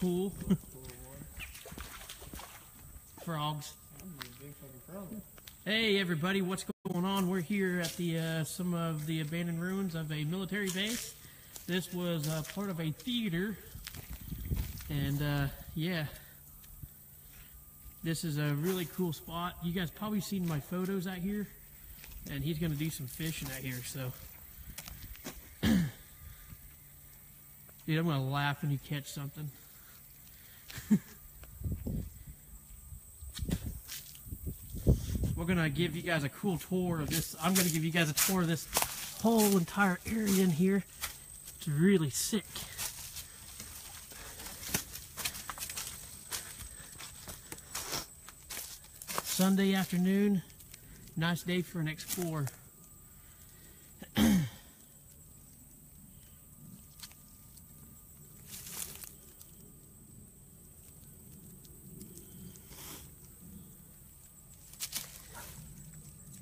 pool. Frogs. Hey everybody, what's going on? We're here at the uh, some of the abandoned ruins of a military base. This was uh, part of a theater, and uh, yeah, this is a really cool spot. You guys probably seen my photos out here, and he's gonna do some fishing out here. So, dude, I'm gonna laugh when you catch something. We're gonna give you guys a cool tour of this. I'm gonna give you guys a tour of this whole entire area in here. It's really sick. Sunday afternoon, nice day for an explore.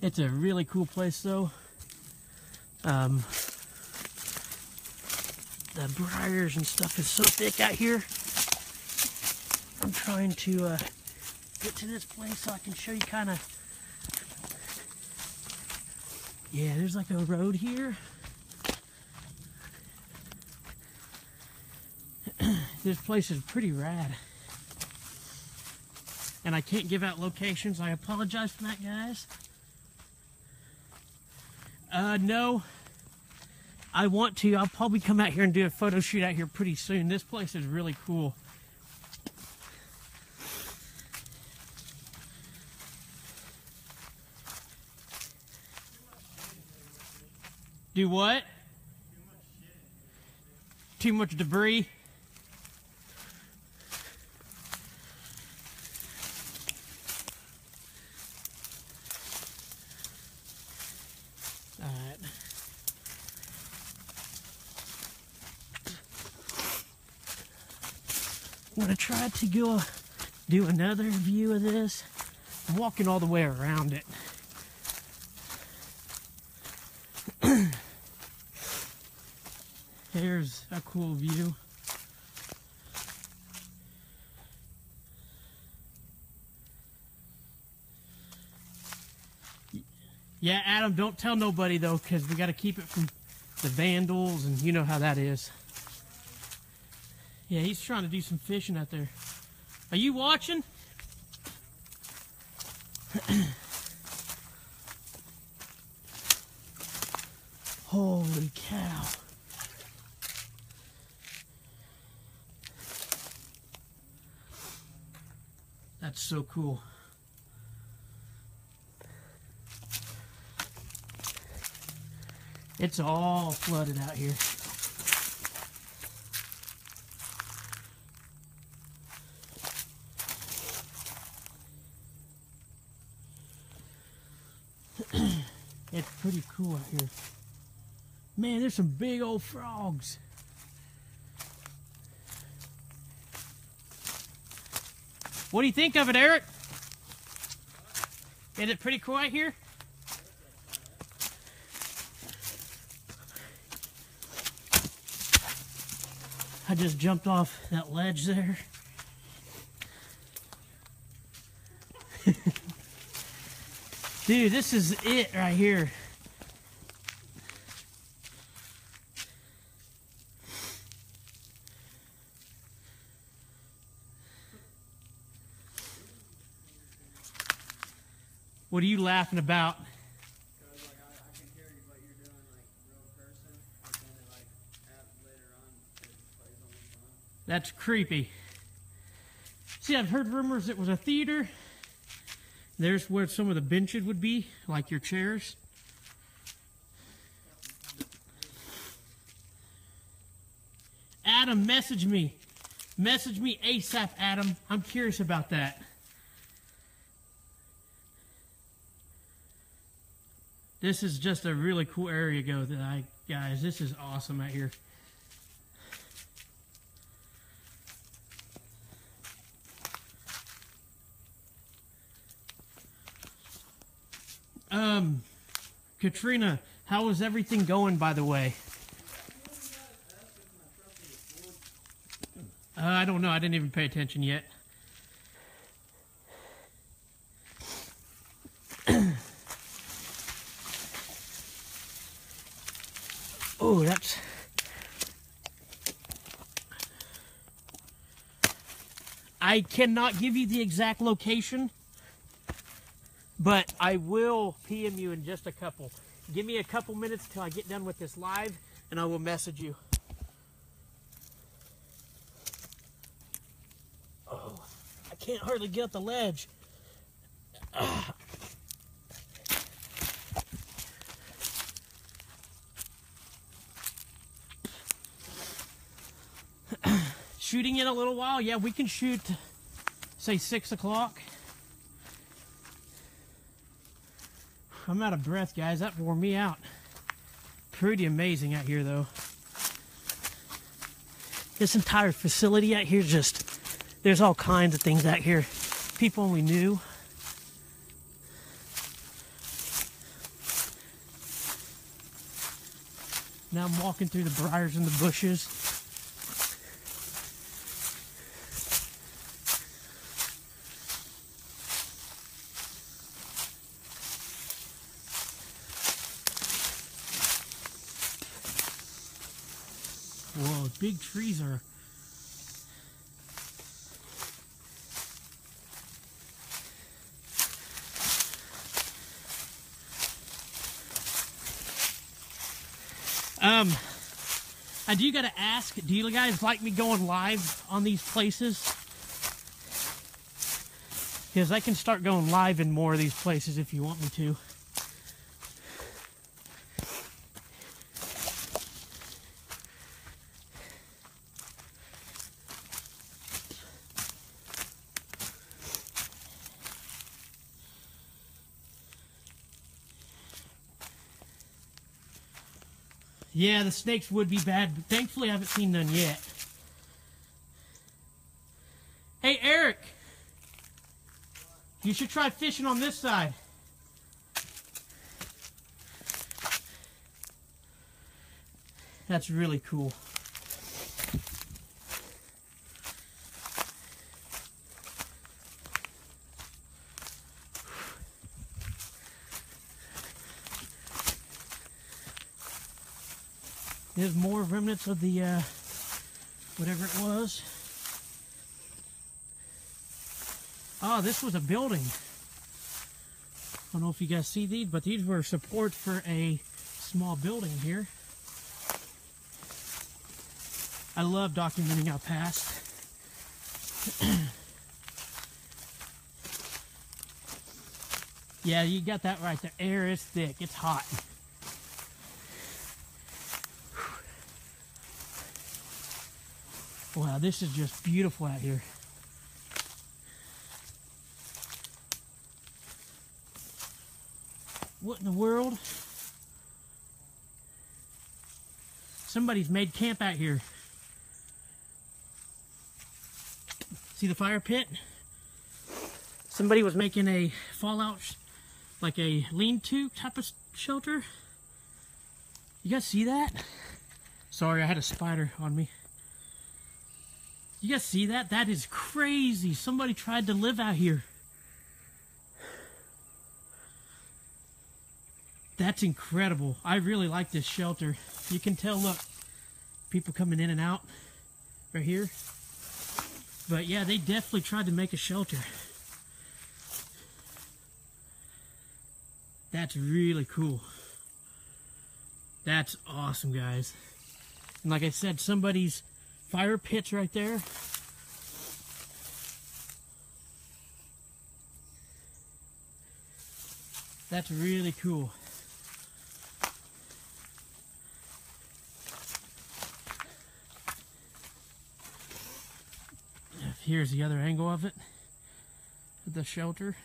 It's a really cool place though. Um, the briars and stuff is so thick out here. I'm trying to uh, get to this place so I can show you kind of. Yeah, there's like a road here. this place is pretty rad. And I can't give out locations. I apologize for that, guys. Uh, no. I want to. I'll probably come out here and do a photo shoot out here pretty soon. This place is really cool. Do what? Too much debris. Gonna to go do another view of this. I'm walking all the way around it. Here's a cool view. Yeah, Adam, don't tell nobody though, because we got to keep it from the vandals, and you know how that is. Yeah, he's trying to do some fishing out there. Are you watching? Holy cow. That's so cool. It's all flooded out here. it's pretty cool out here. Man, there's some big old frogs. What do you think of it, Eric? Is it pretty cool out here? I just jumped off that ledge there. Dude, this is it right here. What are you laughing about? Cause like I, I can hear you what you're doing like real person, but then it like app later on it are you laughing about? That's creepy. See, I've heard rumors it was a theater. There's where some of the benches would be, like your chairs. Adam, message me. Message me ASAP, Adam. I'm curious about that. This is just a really cool area go that I guys, this is awesome out here. Um, Katrina, how is everything going, by the way? Uh, I don't know. I didn't even pay attention yet. oh, that's. I cannot give you the exact location, but I will PM you in just a couple. Give me a couple minutes till I get done with this live, and I will message you. Oh, I can't hardly get up the ledge. Shooting in a little while, yeah, we can shoot, say six o'clock. I'm out of breath, guys. That wore me out. Pretty amazing out here, though. This entire facility out here just there's all kinds of things out here. People we knew. Now I'm walking through the briars and the bushes. Whoa, big trees are Um, I do got to ask, do you guys like me going live on these places? Because I can start going live in more of these places if you want me to. Yeah, the snakes would be bad, but thankfully I haven't seen none yet. Hey, Eric! You should try fishing on this side. That's really cool. There's more remnants of the, uh, whatever it was. Oh, this was a building. I don't know if you guys see these, but these were support for a small building here. I love documenting our past. yeah, you got that right. The air is thick. It's hot. Wow, this is just beautiful out here. What in the world? Somebody's made camp out here. See the fire pit? Somebody was making a fallout, like a lean-to type of shelter. You guys see that? Sorry, I had a spider on me. You guys see that? That is crazy. Somebody tried to live out here. That's incredible. I really like this shelter. You can tell, look, people coming in and out right here. But yeah, they definitely tried to make a shelter. That's really cool. That's awesome, guys. And like I said, somebody's fire pits right there. That's really cool. Here's the other angle of it, the shelter.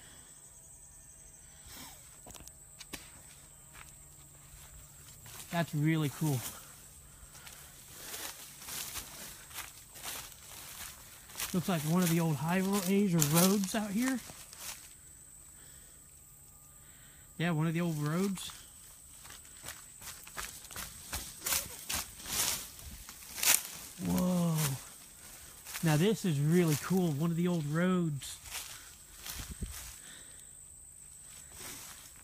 That's really cool. Looks like one of the old highways or roads out here. Yeah, one of the old roads. Whoa. Now this is really cool. One of the old roads.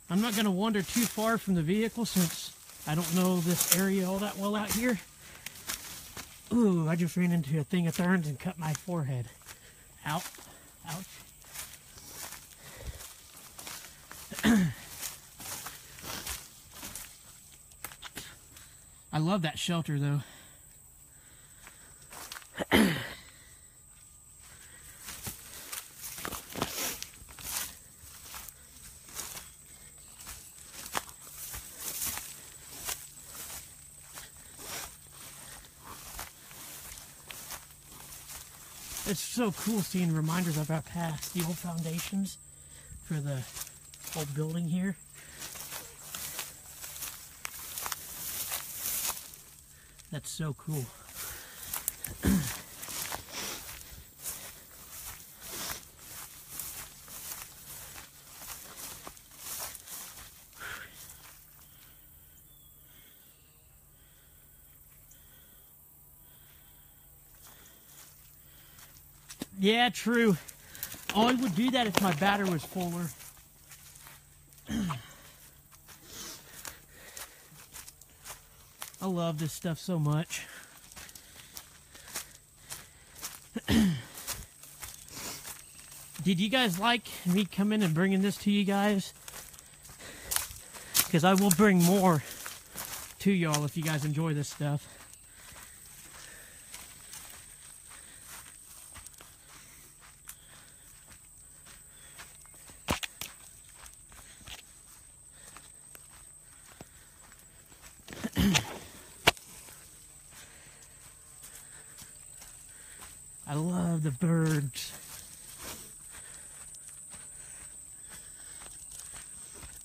I'm not going to wander too far from the vehicle since I don't know this area all that well out here. Ooh, I just ran into a thing of thorns and cut my forehead. Out. Ouch. I love that shelter though. It's so cool seeing reminders of our past, the old foundations for the old building here. That's so cool. Yeah, true. Oh, I would do that if my battery was fuller. I love this stuff so much. Did you guys like me coming and bringing this to you guys? Because I will bring more to y'all if you guys enjoy this stuff. The birds.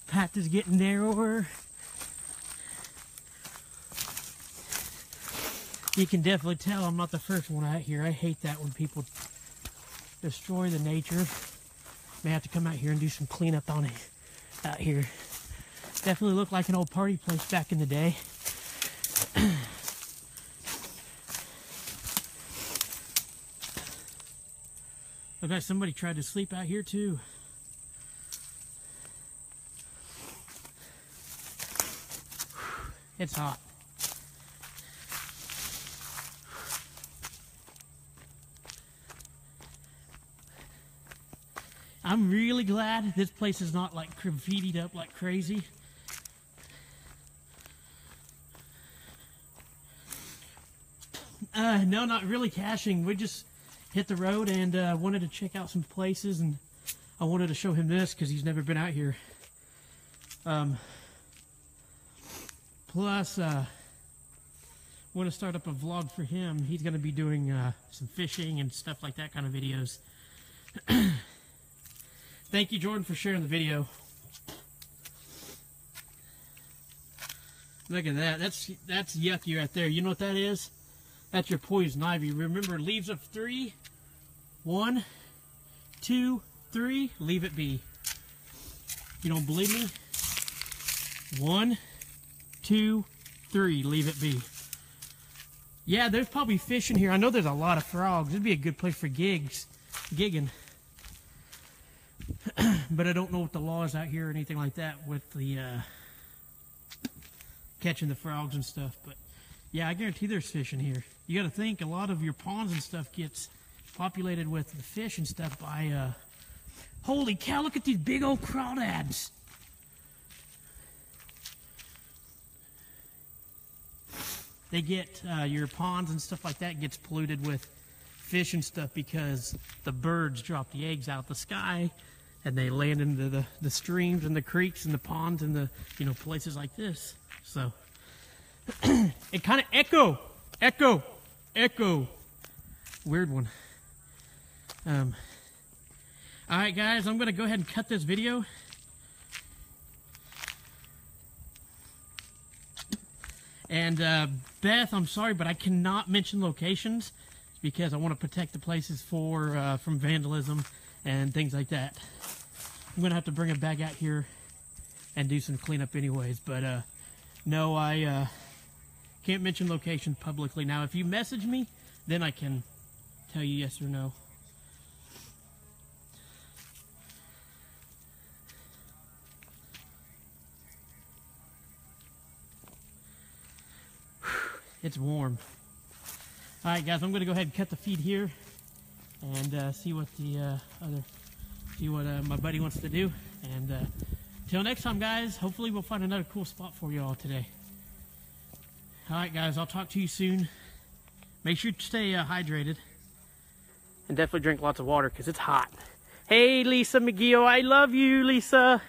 Path is getting narrower. You can definitely tell I'm not the first one out here. I hate that when people destroy the nature. May have to come out here and do some cleanup on it out here. Definitely looked like an old party place back in the day. I bet somebody tried to sleep out here too. It's hot. I'm really glad this place is not like graffitied up like crazy. Uh, no, not really caching. We just hit the road and uh, wanted to check out some places, and I wanted to show him this because he's never been out here. Um, plus, uh, want to start up a vlog for him. He's going to be doing uh, some fishing and stuff like that kind of videos. Thank you, Jordan, for sharing the video. Look at that. That's that's yucky right there. You know what that is? That's your poison ivy. Remember, leaves of three. One, two, three. Leave it be. You don't believe me? One, two, three. Leave it be. Yeah, there's probably fish in here. I know there's a lot of frogs. It'd be a good place for gigs, gigging. but I don't know what the law is out here or anything like that with the uh, catching the frogs and stuff. But yeah, I guarantee there's fish in here. You got to think a lot of your ponds and stuff gets populated with the fish and stuff by. Uh, holy cow! Look at these big old crawdads. They get uh, your ponds and stuff like that gets polluted with fish and stuff because the birds drop the eggs out the sky and they land into the, the streams and the creeks and the ponds and the you know places like this. So it kind of echo, echo, echo. Weird one. Um, all right, guys, I'm gonna go ahead and cut this video. And uh, Beth, I'm sorry, but I cannot mention locations because I want to protect the places for uh, from vandalism and things like that. I'm gonna have to bring a bag out here and do some cleanup anyways. But uh, no, I uh, can't mention location publicly. Now, if you message me, then I can tell you yes or no. It's warm. All right, guys, I'm going to go ahead and cut the feed here and uh, see what the uh, other, see what uh, my buddy wants to do. And uh, till next time, guys, hopefully we'll find another cool spot for you all today. All right, guys, I'll talk to you soon. Make sure to stay uh, hydrated and definitely drink lots of water because it's hot. Hey, Lisa McGee, I love you, Lisa.